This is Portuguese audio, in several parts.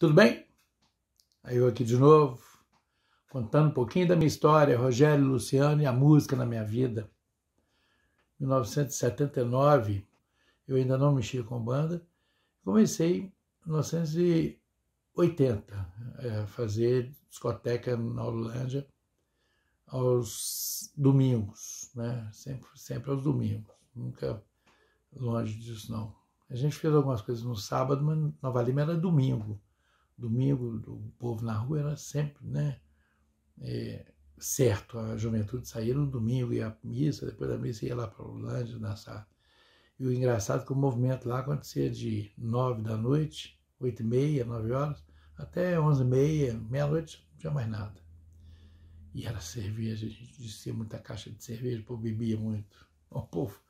Tudo bem? Aí eu aqui de novo, contando um pouquinho da minha história, Rogério Luciano e a música na minha vida. 1979, eu ainda não mexia com banda, comecei em 1980 a fazer discoteca na Holândia aos domingos, né? Sempre, sempre aos domingos, nunca longe disso não. A gente fez algumas coisas no sábado, mas Nova Lima era domingo domingo do povo na rua era sempre, né? É, certo, a juventude saía no domingo, ia à missa, depois da missa ia lá para o Holândia dançar. E o engraçado é que o movimento lá acontecia de nove da noite, oito e meia, nove horas, até onze e meia, meia-noite, não tinha mais nada. E era cerveja, a gente descia muita caixa de cerveja, o povo bebia muito. O povo.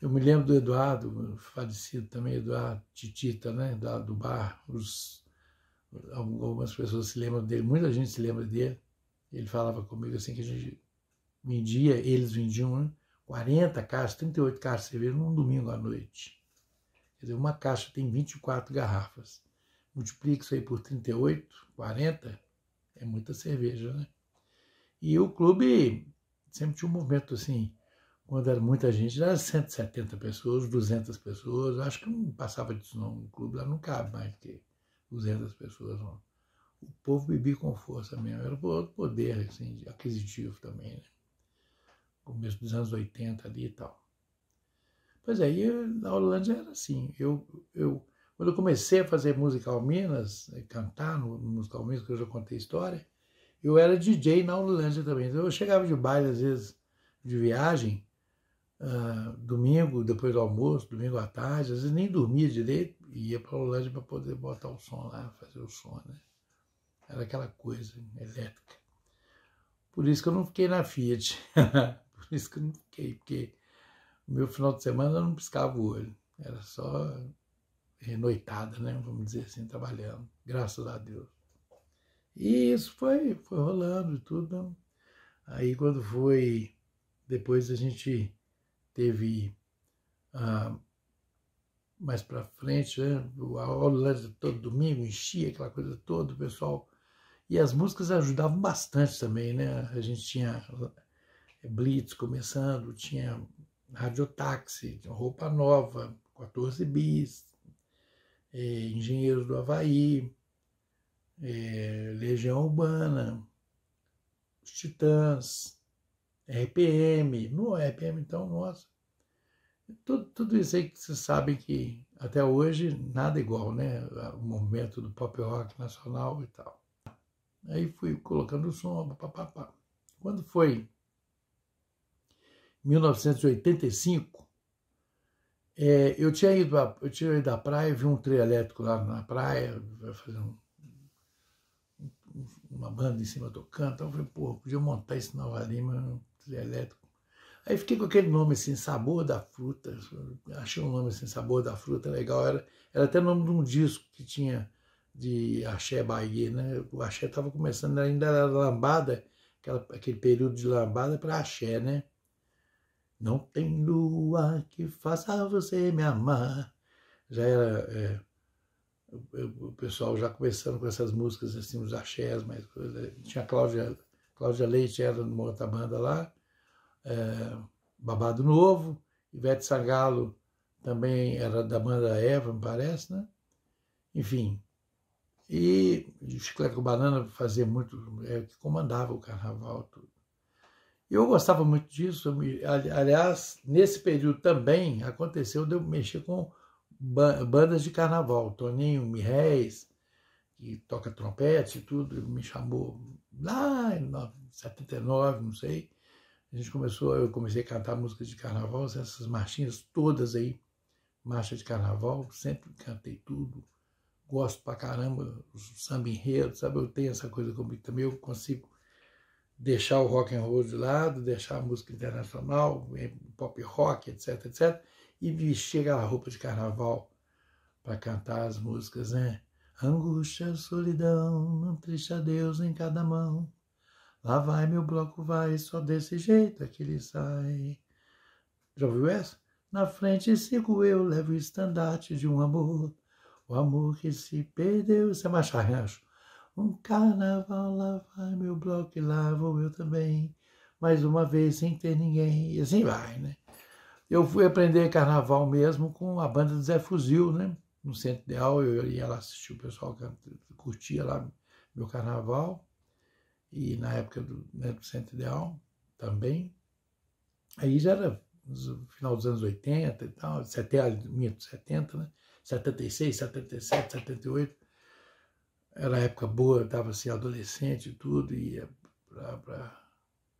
Eu me lembro do Eduardo, falecido também, Eduardo Titita, né, do bar, os algumas pessoas se lembram dele, muita gente se lembra dele. Ele falava comigo assim que a gente vendia, eles vendiam né, 40 caixas, 38 caixas de cerveja num domingo à noite. Quer dizer, uma caixa tem 24 garrafas. Multiplica isso aí por 38, 40, é muita cerveja, né? E o clube sempre tinha um movimento assim, quando era muita gente, era 170 pessoas, 200 pessoas, acho que não passava disso não, o clube lá não cabe mais que 200 pessoas. O povo bebia com força mesmo, era outro poder assim, aquisitivo também, né? Começo dos anos 80 ali e tal. Pois é, e na Holândia era assim. Eu, eu, quando eu comecei a fazer musical Minas, cantar no, no musical Minas, que eu já contei história, eu era DJ na Holândia também. Então eu chegava de baile, às vezes, de viagem, uh, domingo, depois do almoço, domingo à tarde, às vezes nem dormia direito, ia para a Holândia para poder botar o som lá, fazer o som, né? Era aquela coisa elétrica. Por isso que eu não fiquei na Fiat. Por isso que eu não fiquei, porque o meu final de semana eu não piscava o olho. Era só noitada, né? Vamos dizer assim, trabalhando. Graças a Deus. E isso foi, foi rolando e tudo. Aí quando foi, depois a gente teve ah, mais para frente, né? a aula todo domingo enchia aquela coisa toda, o pessoal. E as músicas ajudavam bastante também, né? A gente tinha eh, Blitz começando, tinha Radiotáxi, Roupa Nova, 14 Bis, é, Engenheiros do Havaí, é, Legião Urbana, os Titãs, RPM, no RPM então, nossa, tudo, tudo isso aí que vocês sabem que até hoje nada igual, né? O movimento do pop rock nacional e tal. Aí fui colocando o som, papapá. Quando foi 1985, é, eu tinha ido a, eu tinha ido à praia, vi um trio elétrico lá na praia, fazer um, uma banda em cima tocando, então eu falei, pô, podia montar na Nova Lima, um trio elétrico Aí fiquei com aquele nome assim, Sabor da Fruta. Achei um nome assim, Sabor da Fruta, legal. Era, era até o nome de um disco que tinha de Axé Bahia, né? O Axé estava começando, ainda era lambada, aquela, aquele período de lambada para Axé, né? Não tem lua que faça você me amar. Já era é, o, o, pessoal já começando com essas músicas assim, os axés, mas tinha a Cláudia, Cláudia Leite era numa outra banda lá, é, Babado Novo, Ivete Sangalo também era da banda Eva, me parece, né? Enfim. E Chiclete com Banana fazia muito, é, que comandava o carnaval. Tudo. Eu gostava muito disso. Aliás, nesse período também aconteceu de eu mexer com bandas de carnaval. Toninho Mirréis, que toca trompete e tudo, me chamou lá em 79, não sei. A gente começou, eu comecei a cantar músicas de carnaval, essas marchinhas todas aí, marcha de carnaval, sempre cantei tudo. Gosto pra caramba, samba enredo, sabe? Eu tenho essa coisa comigo também, eu consigo deixar o rock and roll de lado, deixar a música internacional, pop rock, etc, etc, e vestir a roupa de carnaval para cantar as músicas, né? Angústia, solidão, triste adeus em cada mão. Lá vai meu bloco, vai, só desse jeito é que ele sai. Já ouviu essa? Na frente sigo eu, levo o estandarte de um amor. o amor que se perdeu. Isso é macharrancho. Um carnaval lá vai meu bloco e lá vou eu também. Mais uma vez sem ter ninguém. E assim vai, né? Eu fui aprender carnaval mesmo com a banda do Zé Fuzil, né? No Centro Ideal, eu ia lá assistir o pessoal que curtia lá meu carnaval. E na época do, né, do Centro Ideal também. Aí já era no final dos anos 80 e tal, 70, 70, né? 76, 77, 78. Era época boa, eu estava assim, adolescente e tudo, e ia para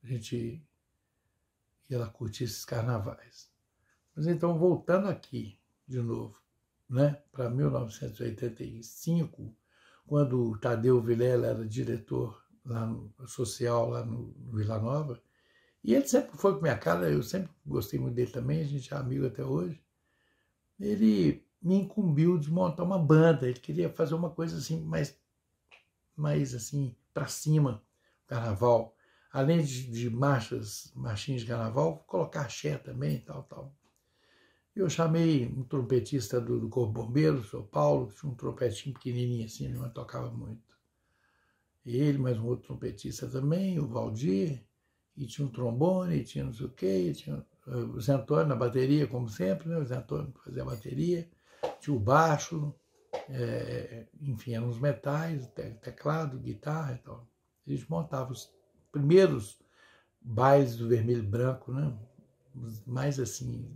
a gente ia lá curtir esses carnavais. Mas então, voltando aqui de novo, né, para 1985, quando o Tadeu Vilela era diretor lá no, social lá no, no Vila Nova, e ele sempre foi com minha cara, eu sempre gostei muito dele também, a gente é amigo até hoje. Ele me incumbiu de montar uma banda, ele queria fazer uma coisa assim mais, mais assim, para cima, carnaval. Além de, de marchas, marchinhas de carnaval, colocar axé também, tal, tal. Eu chamei um trompetista do, do Corpo Bombeiro, São Paulo, tinha um trompetinho pequenininho assim, ele não tocava muito. Ele, mais um outro trompetista também, o Valdir, e tinha um trombone, e tinha não sei o quê, tinha eh, o Zé Antônio na bateria, como sempre, né? o Zé Antônio fazia a bateria, tinha o baixo, é, enfim, eram os metais, teclado, guitarra e tal. A gente montava os primeiros bailes do vermelho e branco, né? mais assim,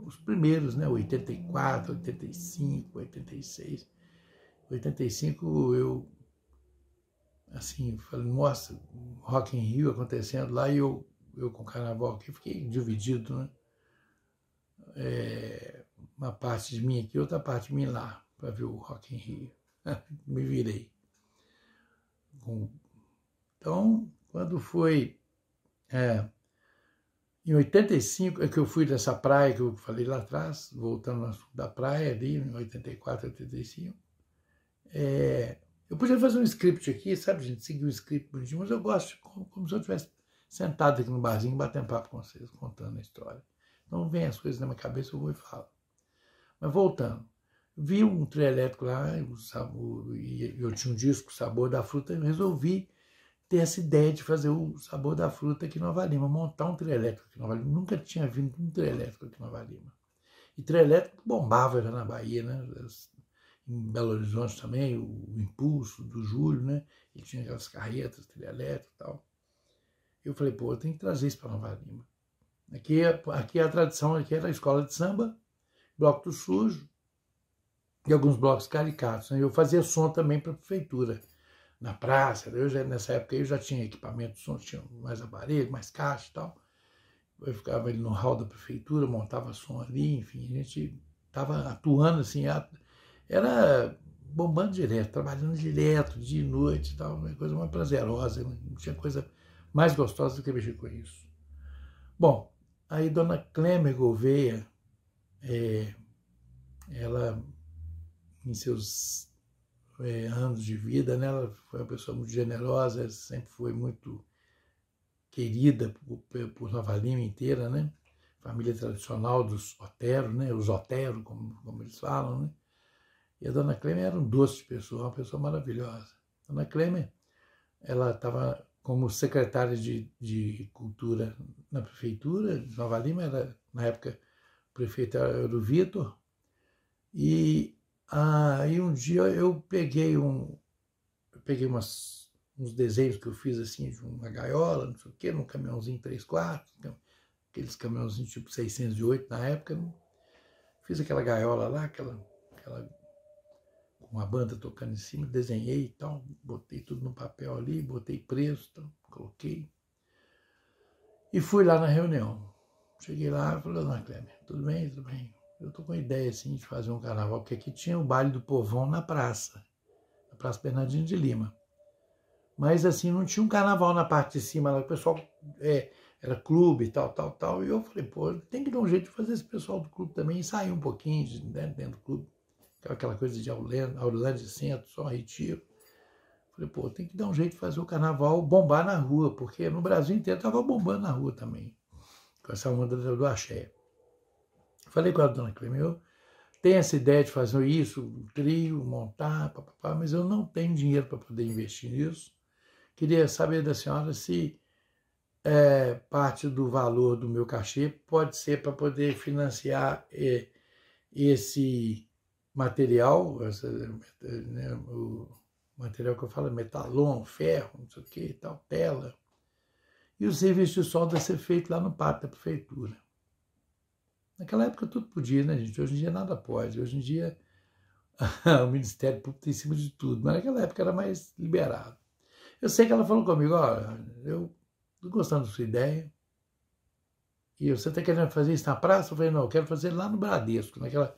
os primeiros, né? 84, 85, 86. 85 eu assim, falei, nossa, Rock in Rio acontecendo lá e eu, eu com o carnaval aqui, fiquei dividido, né? É, uma parte de mim aqui, outra parte de mim lá, para ver o Rock in Rio. Me virei. Então, quando foi é, em 85, é que eu fui dessa praia que eu falei lá atrás, voltando da praia ali, em 84, 85, é, eu podia fazer um script aqui, sabe, gente? Seguir um script bonitinho, mas eu gosto como, como se eu estivesse sentado aqui no barzinho, batendo papo com vocês, contando a história. Então vem as coisas na minha cabeça, eu vou e falo. Mas voltando, vi um trio elétrico lá, e eu tinha um disco, Sabor da Fruta, e resolvi ter essa ideia de fazer o Sabor da Fruta aqui em Nova Lima, montar um trio elétrico aqui em Nova Lima. Nunca tinha vindo um trio elétrico aqui em Nova Lima. E trio elétrico bombava já na Bahia, né? Em Belo Horizonte também, o, impulso do Júlio, né? Ele tinha aquelas carretas, trilha e tal. Eu falei, pô, eu tenho que trazer isso para Nova Lima. Aqui, aqui a tradição aqui era a escola de samba, bloco do sujo e alguns blocos caricatos. Né? Eu fazia som também para a prefeitura, na praça. Eu já, nessa época eu já tinha equipamento de som, tinha mais aparelho, mais caixa e tal. Eu ficava ali no hall da prefeitura, montava som ali, enfim, a gente estava atuando assim, era bombando direto, trabalhando direto, dia e noite e tal, uma coisa mais prazerosa, não tinha coisa mais gostosa do que mexer com isso. Bom, aí Dona Clemer Gouveia, é, ela, em seus é, anos de vida, né, ela foi uma pessoa muito generosa, sempre foi muito querida por, por Nova Lima inteira, né? Família tradicional dos Otero, né? Os Otero, como, como eles falam, né? E a dona Clemer era um doce de pessoa, uma pessoa maravilhosa. A dona Clemer, ela estava como secretária de, de cultura na prefeitura de Nova Lima, era, na época o prefeito era o Vitor, e aí um dia eu peguei um, eu peguei umas, uns desenhos que eu fiz assim de uma gaiola, não sei o quê, num caminhãozinho 3 quartos, aqueles caminhãozinhos tipo 608 na época, né? fiz aquela gaiola lá, aquela, aquela uma banda tocando em cima, desenhei e tal, botei tudo no papel ali, botei preço, então, coloquei. E fui lá na reunião. Cheguei lá e falei, dona Cléber, tudo bem, tudo bem. Eu tô com ideia assim de fazer um carnaval, porque aqui tinha o baile do povão na praça, na Praça Bernardino de Lima. Mas assim, não tinha um carnaval na parte de cima, lá, o pessoal é, era clube tal, tal, tal. E eu falei, pô, tem que dar um jeito de fazer esse pessoal do clube também sair um pouquinho de, né, dentro do clube aquela coisa de Aurelândia Centro, só Retiro. Falei, pô, tem que dar um jeito de fazer o carnaval bombar na rua, porque no Brasil inteiro estava bombando na rua também, com essa onda do axé. Falei com a dona Clemeu, tem essa ideia de fazer isso, um trio, montar, papapá, mas eu não tenho dinheiro para poder investir nisso. Queria saber da senhora se é, parte do valor do meu cachê pode ser para poder financiar é, esse material, essa, né, o material que eu falo, metalon, ferro, não sei o que, tal, tela. E o serviço de solda ser feito lá no pátio da prefeitura. Naquela época tudo podia, né, gente? Hoje em dia nada pode. Hoje em dia o Ministério Público tem em cima de tudo, mas naquela época era mais liberado. Eu sei que ela falou comigo, ó, eu tô gostando da sua ideia, e você está querendo fazer isso na praça? Eu falei, não, eu quero fazer lá no Bradesco, naquela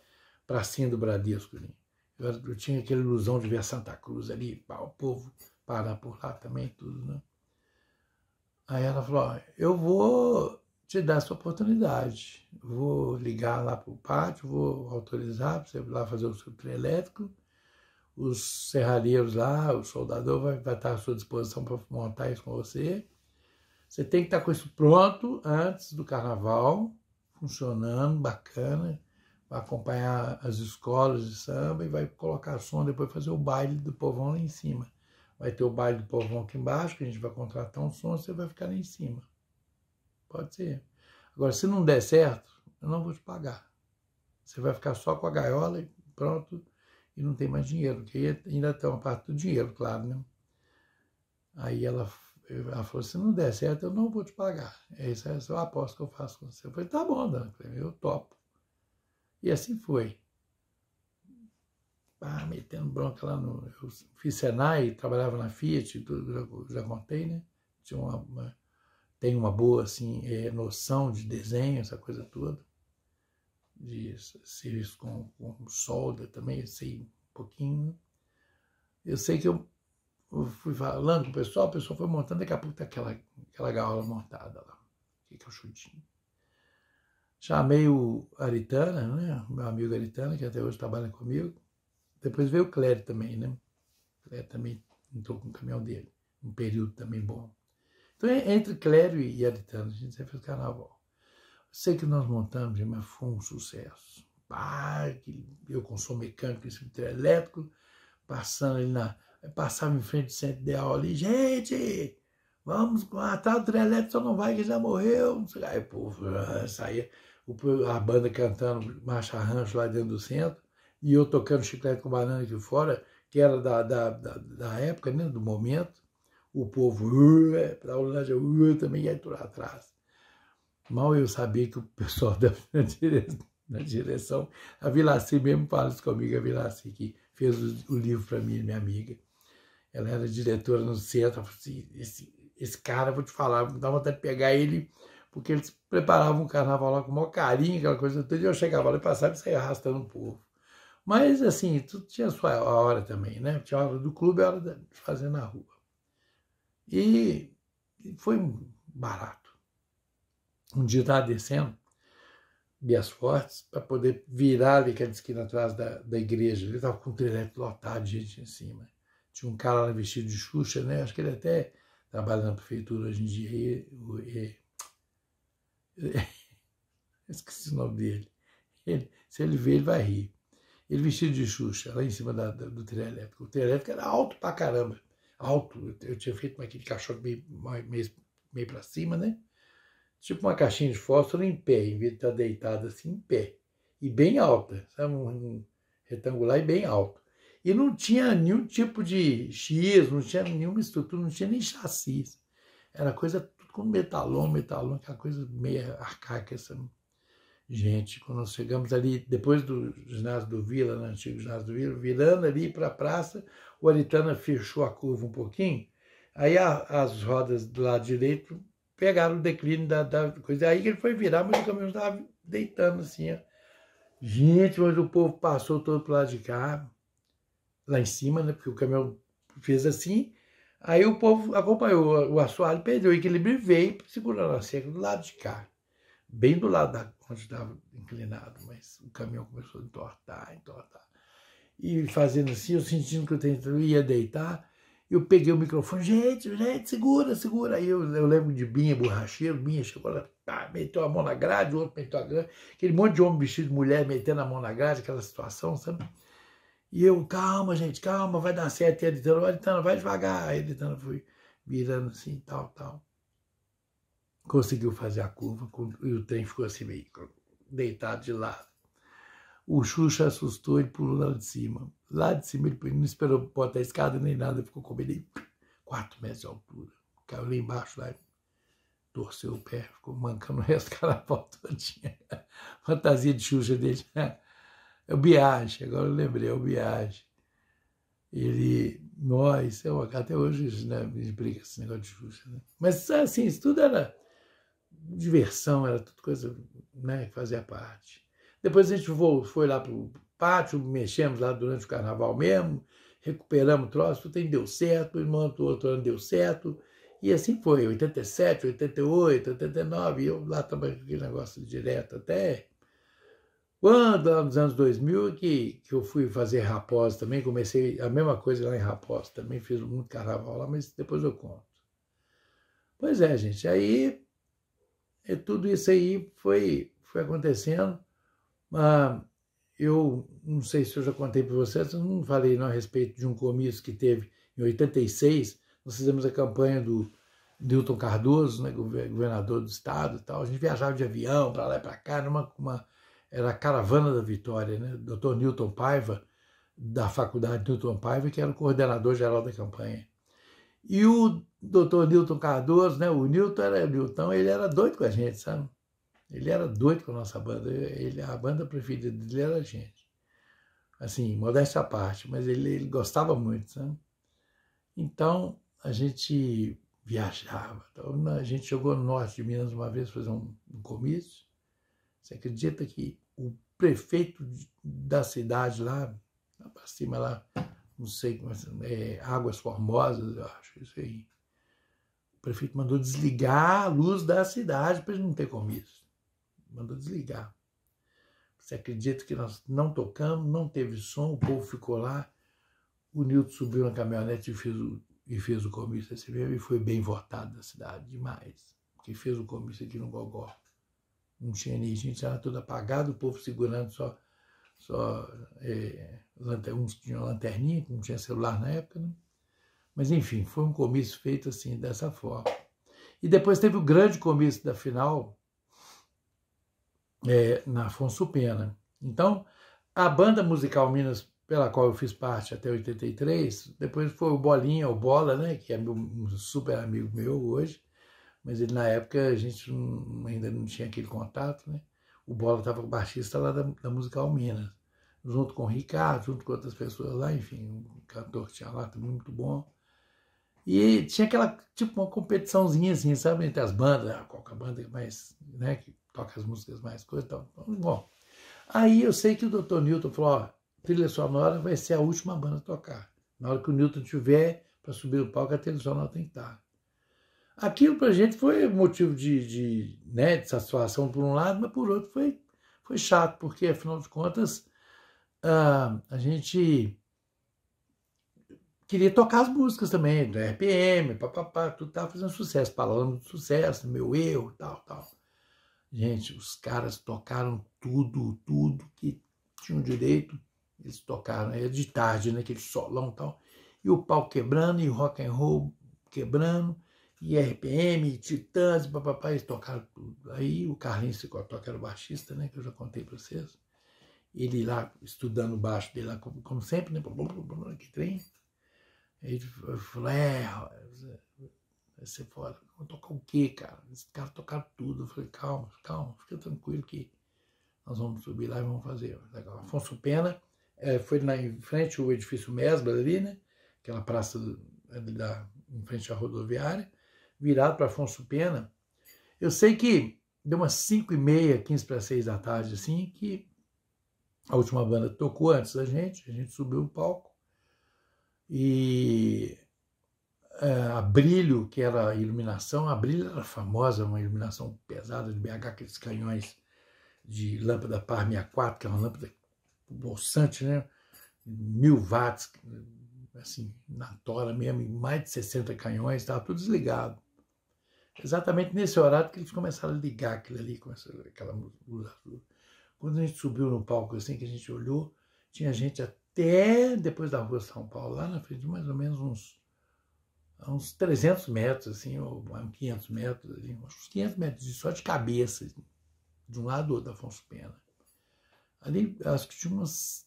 pracinha do Bradesco. Ali. Eu, eu tinha aquela ilusão de ver Santa Cruz ali, o povo parar por lá também, tudo, né? Aí ela falou, eu vou te dar essa oportunidade. Vou ligar lá para o pátio, vou autorizar para você ir lá fazer o seu elétrico. Os serralheiros lá, o soldador vai, vai estar à sua disposição para montar isso com você. Você tem que estar com isso pronto antes do carnaval, funcionando, bacana. Vai acompanhar as escolas de samba e vai colocar som, depois fazer o baile do povão lá em cima. Vai ter o baile do povão aqui embaixo, que a gente vai contratar um som, você vai ficar lá em cima. Pode ser. Agora, se não der certo, eu não vou te pagar. Você vai ficar só com a gaiola e pronto, e não tem mais dinheiro, porque ainda tem uma parte do dinheiro, claro, né? Aí ela, ela falou, se não der certo, eu não vou te pagar. Essa é a aposta que eu faço com você. Eu falei, tá bom, dona eu topo. E assim foi. Ah, metendo bronca lá no... Eu fiz Senai, trabalhava na Fiat, já, já contei, né? Tinha uma, uma tem uma boa assim, é, noção de desenho, essa coisa toda, de serviço com, com solda também, sei um pouquinho. Eu sei que eu, eu fui falando com o pessoal, o pessoal foi montando, daqui a pouco tá aquela, aquela gaiola montada lá, que é o chutinho. Chamei o Aritana, né, meu amigo Aritana, que até hoje trabalha comigo. Depois veio o Clério também, né? O Clério também entrou com o caminhão dele, um período também bom. Então, é entre Clério e Aritano, a gente sempre fez carnaval. Sei que nós montamos, mas foi um sucesso. Pai, eu com som mecânico cemitério elétrico, passando ali na. Passava em frente do centro ideal ali, gente, vamos matar o trem elétrico, só não vai que já morreu. Aí ah, saía, a banda cantando marcha rancho lá dentro do centro, e eu tocando chiclete com banana aqui fora, que era da, da, da, da época, né, do momento o povo para a Holândia também ia atrás. Mal eu sabia que o pessoal da na direção, a Vilaci mesmo fala isso comigo, a Vilaci que fez o, o livro para mim, minha amiga. Ela era diretora no centro, ela falou assim, esse, esse cara, vou te falar, dá vontade de pegar ele, porque eles preparavam um carnaval lá com o maior carinho, aquela coisa toda, e eu chegava lá e passava e saía arrastando o povo. Mas, assim, tudo tinha sua hora também, né? Tinha a hora do clube e a hora de fazer na rua. E foi barato. Um dia eu estava descendo Bias Fortes para poder virar ali aquela esquina atrás da, da igreja. Ele estava com o trilete lotado de gente em cima. Tinha um cara lá vestido de Xuxa, né? Acho que ele até trabalha na prefeitura hoje em dia. E, e, esqueci o nome dele. Ele, se ele ver, ele vai rir. Ele vestido de Xuxa, lá em cima da, do trilho elétrico. O trilho elétrico era alto pra caramba alto. Eu tinha feito aquele caixote meio, meio, meio para cima, né? Tipo uma caixinha de fósforo em pé, em vez de estar deitado assim, em pé. E bem alta, sabe? Um, um retangular e bem alto. E não tinha nenhum tipo de X, não tinha nenhuma estrutura, não tinha nem chassi. Era coisa com metalon, metalon, aquela coisa meio arcaica, essa gente. Quando nós chegamos ali, depois do ginásio do Vila, no antigo ginásio do Vila, virando ali para a praça, o Aritana fechou a curva um pouquinho, aí a, as rodas do lado direito pegaram o declínio da, da coisa. Aí que ele foi virar, mas o caminhão estava deitando assim. Ó. Gente, mas o povo passou todo pro lado de cá, lá em cima, né? Porque o caminhão fez assim. Aí o povo acompanhou o assoalho, perdeu o equilíbrio e veio segurando a seca do lado de cá. Bem do lado da, onde estava inclinado, mas o caminhão começou a entortar, entortar e fazendo assim, eu sentindo que o trem ia deitar, Eu peguei o microfone, gente, gente, segura, segura. Aí eu, eu lembro de Binha, borracheiro, Binha chegou lá, tá, meteu a mão na grade, o outro meteu a grade, aquele monte de homem vestido de mulher metendo a mão na grade, aquela situação, sabe? E eu, calma, gente, calma, vai dar certo. E editando, vai editando, vai devagar. Aí editando, fui virando assim, tal, tal. Conseguiu fazer a curva e o trem ficou assim meio deitado de lado. O Xuxa assustou e pulou lá de cima. Lá de cima ele não esperou botar a escada nem nada, ficou com ele quatro metros de altura. Caiu lá embaixo, lá, torceu o pé, ficou mancando o resto do carnaval todinha. Fantasia de Xuxa dele. É o Biage, agora eu lembrei, é o Biage. Ele, nós, eu, até hoje né, me briga esse negócio de Xuxa. Né? Mas assim, isso tudo era diversão, era tudo coisa né, que fazia parte. Depois a gente foi lá para o pátio, mexemos lá durante o carnaval mesmo, recuperamos o troço, tudo deu certo, o irmão do outro ano deu certo. E assim foi, 87, 88, 89, eu lá trabalhei com aquele negócio direto até quando, nos anos 2000, que, que eu fui fazer Raposa também, comecei a mesma coisa lá em Raposa, também fiz muito carnaval lá, mas depois eu conto. Pois é, gente, aí é, tudo isso aí foi, foi acontecendo. Ah, eu não sei se eu já contei para vocês, eu não falei não, a respeito de um comício que teve em 86, nós fizemos a campanha do Newton Cardoso, né, governador do estado e tal, a gente viajava de avião para lá e para cá, numa uma, era a Caravana da Vitória, né? Dr. Newton Paiva, da Faculdade Newton Paiva, que era o coordenador geral da campanha. E o Dr. Newton Cardoso, né? O Newton era Newton, ele era doido com a gente, sabe? Ele era doido com a nossa banda. Ele, a banda preferida dele era a gente. Assim, modéstia à parte, mas ele, ele gostava muito, sabe? Então, a gente viajava. Então, a gente chegou no norte de Minas uma vez fazer um, um comício. Você acredita que o prefeito da cidade lá, lá para cima lá, não sei, é, Águas Formosas, eu acho, isso aí. O prefeito mandou desligar a luz da cidade para ele não ter comício. Mandou desligar. Você acredita que nós não tocamos, não teve som, o povo ficou lá. O Nilton subiu na caminhonete e fez o, e fez o comício assim e foi bem votado da cidade, demais. Porque fez o comício aqui no Gogó não tinha energia, tinha tudo apagado, o povo segurando só, só é, uns tinham lanterninha, não tinha celular na época, né? Mas enfim, foi um comício feito assim, dessa forma. E depois teve o grande comício da final é, na Afonso Pena. Então, a banda musical Minas, pela qual eu fiz parte até 83, depois foi o Bolinha, o Bola, né, que é meu, um super amigo meu hoje, mas ele na época a gente não, ainda não tinha aquele contato, né? O Bola estava com o baixista lá da, da Musical Minas, junto com o Ricardo, junto com outras pessoas lá, enfim, um cantor que tinha lá também muito bom. E tinha aquela, tipo, uma competiçãozinha assim, sabe, entre as bandas, ah, qual que é banda mais, né, que toca as músicas mais coisas e tal. Então, bom, aí eu sei que o Dr. Newton falou, ó, trilha sonora vai ser a última banda a tocar. Na hora que o Newton tiver para subir o palco, a trilha sonora tem que estar. Aquilo para a gente foi motivo de, de, né, de satisfação por um lado, mas por outro foi, foi chato, porque afinal de contas uh, a gente queria tocar as músicas também, do RPM, papapá, tudo estava fazendo sucesso, falando de sucesso, meu erro, tal, tal. Gente, os caras tocaram tudo, tudo que tinham direito, eles tocaram, era de tarde, né, aquele solão e tal, e o pau quebrando, e o rock and roll quebrando, e RPM, Titãs, papapá, eles tocaram tudo. Aí o Carlinhos Cicotó, que era o baixista, né, que eu já contei para vocês, ele lá estudando baixo dele, lá, como, como sempre, né, que trem. Ele falou, é, vai ser foda. Vamos tocar o quê, cara? Esse cara tocaram tudo. Eu falei, calma, calma, fica tranquilo que nós vamos subir lá e vamos fazer. Legal. Afonso Pena é, foi na, em frente ao edifício Mesbla ali, né? Aquela praça da, em frente à rodoviária virado para Afonso Pena. Eu sei que deu umas 5 e meia, 15 para 6 da tarde, assim, que a última banda tocou antes da gente, a gente subiu o palco. E é, a Brilho, que era a iluminação, a Brilho era famosa, uma iluminação pesada de BH, aqueles canhões de lâmpada par 64, que é uma lâmpada bolsante, né? Mil watts, assim, na tora mesmo, mais de 60 canhões, estava tudo desligado. Exatamente nesse horário que eles começaram a ligar aquilo ali, com essa, aquela luz azul. Quando a gente subiu no palco, assim, que a gente olhou, tinha gente até depois da rua São Paulo, lá na frente, mais ou menos uns, uns 300 metros, assim, ou 500 metros, assim, uns 500 metros só de cabeça, de um lado ou outro Afonso Pena. Ali, acho que tinha umas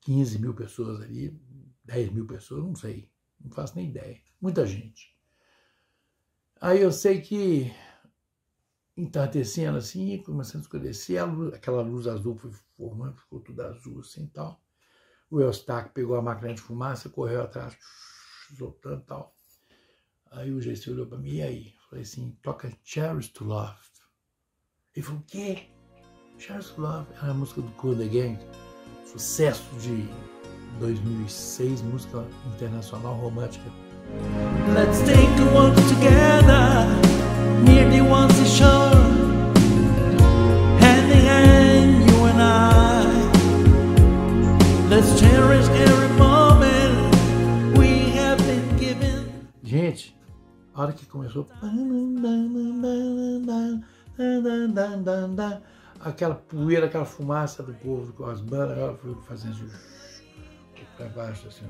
15 mil pessoas ali, 10 mil pessoas, não sei, não faço nem ideia. Muita gente. Aí eu sei que entardecendo assim, começando a escurecer, a luz, aquela luz azul foi formando, ficou tudo azul assim e tal. O Eustáquio pegou a máquina de fumaça, correu atrás, soltando e tal. Aí o GC olhou para mim, e aí? Falei assim, toca Cherish to Love. Ele falou, o quê? Cherish to Love era a música do Cool The Gang, sucesso de 2006, música internacional romântica. Let's take a walk together, near the ones shore, hand in hand, you and I. Let's cherish every moment we have been given. Gente, a hora que começou, aquela poeira, aquela fumaça do povo com as bandas, ela foi fazendo assim para baixo, assim.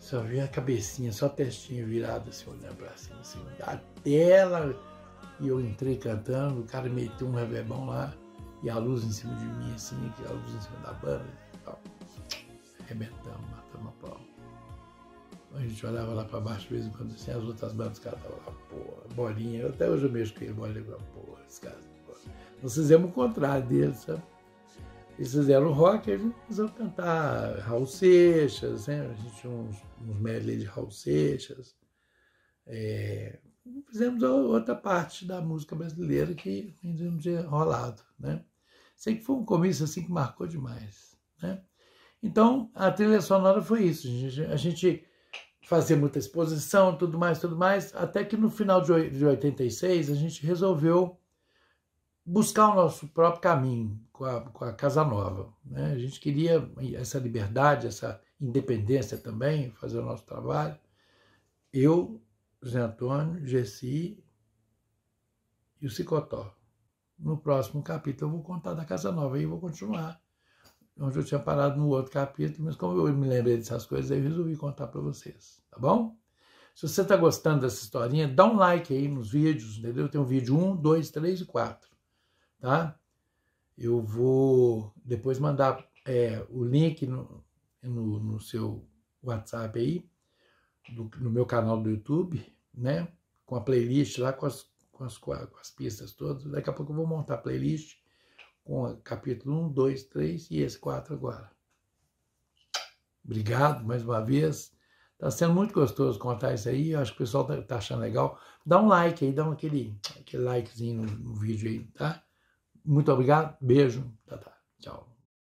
Só via a cabecinha, só a testinha virada, assim, olhando para cima, assim. Até ela. E eu entrei cantando, o cara meteu um reverbão lá, e a luz em cima de mim, assim, a luz em cima da banda e tal. Arrebentamos, matamos a pau. A gente olhava lá para baixo de vez em quando, assim, as outras bandas, os caras estavam lá, porra, bolinha. Até hoje eu mexo com ele, bolinha, porra, esses caras. Nós fizemos o contrário deles, sabe? Eles fizeram rock, gente resolveu cantar Raul Seixas, né? A gente tinha uns, uns medley de Raul Seixas. É, fizemos outra parte da música brasileira que ainda não tinha rolado, né? Sei que foi um começo assim que marcou demais, né? Então, a trilha sonora foi isso. A gente, a gente fazia muita exposição, tudo mais, tudo mais, até que no final de 86 a gente resolveu buscar o nosso próprio caminho com a, com a Casa Nova. Né? A gente queria essa liberdade, essa independência também, fazer o nosso trabalho. Eu, Zé Antônio, Gessi e o Cicotó. No próximo capítulo eu vou contar da Casa Nova e vou continuar onde eu tinha parado no outro capítulo, mas como eu me lembrei dessas coisas, eu resolvi contar para vocês, tá bom? Se você está gostando dessa historinha, dá um like aí nos vídeos, entendeu? Tem um vídeo 1, 2, 3 e 4 tá? Eu vou depois mandar é, o link no, no, no, seu WhatsApp aí, do, no meu canal do YouTube, né? Com a playlist lá, com as, com as, com as pistas todas. Daqui a pouco eu vou montar a playlist com capítulo 1, 2, 3 e esse 4 agora. Obrigado mais uma vez. Tá sendo muito gostoso contar isso aí. Eu acho que o pessoal tá, tá achando legal. Dá um like aí, dá um, aquele, aquele likezinho no, no vídeo aí, tá? Muito obrigado, beijo, tá. tchau.